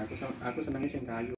aku aku senangnya sing kayu.